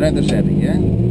Draai er zet.